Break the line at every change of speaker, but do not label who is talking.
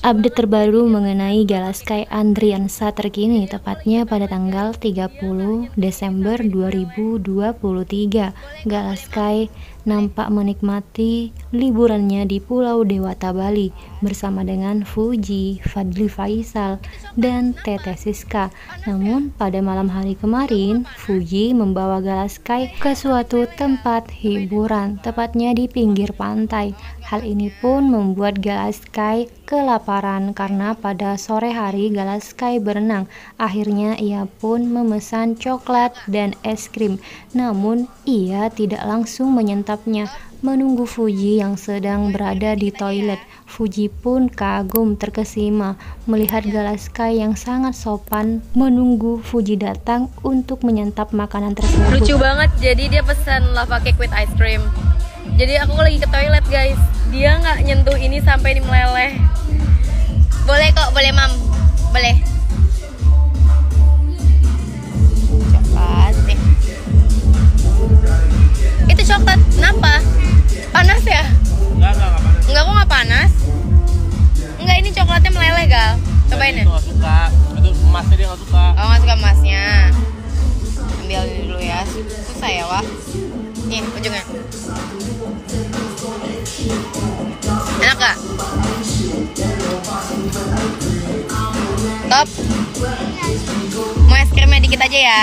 Update terbaru mengenai Galaskai Andriansa terkini tepatnya pada tanggal 30 Desember 2023. Galaskai nampak menikmati liburannya di Pulau Dewata Bali bersama dengan Fuji, Fadli Faisal, dan Tete Siska. Namun pada malam hari kemarin, Fuji membawa Galaskai ke suatu tempat hiburan, tepatnya di pinggir pantai. Hal ini pun membuat Galaskai kelaparan karena pada sore hari Galaskai berenang. Akhirnya ia pun memesan coklat dan es krim. Namun ia tidak langsung menyentap menatapnya, menunggu Fuji yang sedang berada di toilet. Fuji pun kagum terkesima melihat Galaskai yang sangat sopan menunggu Fuji datang untuk menyantap makanan tersebut.
Lucu banget, jadi dia pesan lava cake with ice cream. Jadi aku lagi ke toilet guys, dia nggak nyentuh ini sampai di meleleh. Boleh kok, boleh mam, cobain ya?
Itu gak suka. Itu emasnya dia nggak suka.
Oh nggak suka emasnya. Ambil dulu ya. Susah ya wah nih ujungnya. Enak gak top. Mau es krimnya dikit aja ya